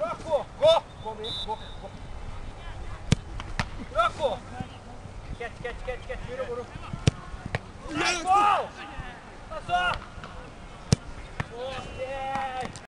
Rocco, go! Go, man, go, go. Rocco! Catch, catch, catch, catch, yürü bunu. Go! Passou!